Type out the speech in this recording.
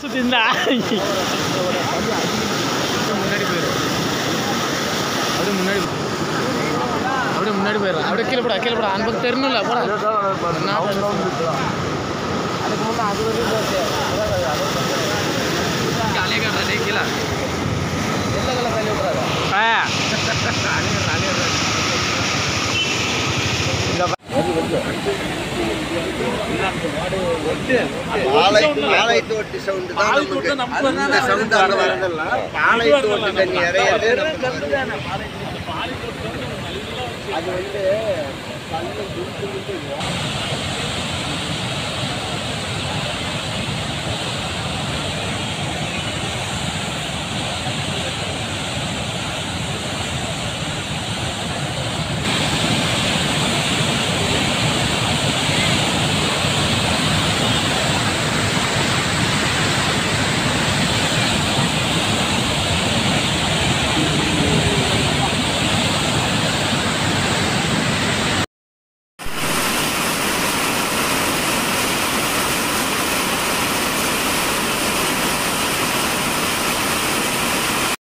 சுத்திருந்தா முன்னாடி போயிடும் அப்படியே முன்னாடி அப்படியே முன்னாடி போயிடும் அப்படியே கீழே போடா கீழே போடா. அந்த பக்கம் தெரியணும்ல போடா அதுக்கு முன்னே அது ஜாலியாக காட்டுறா கீழே. எந்த கலர் தள்ளி விட்றாரு ஆலயத்து ஆலயத்து ஒட்டி சவுண்டு தான் அந்த சவுண்டு அங்கே வரதெல்லாம் ஒட்டி தண்ணி. அது வந்து குண்டு குண்டு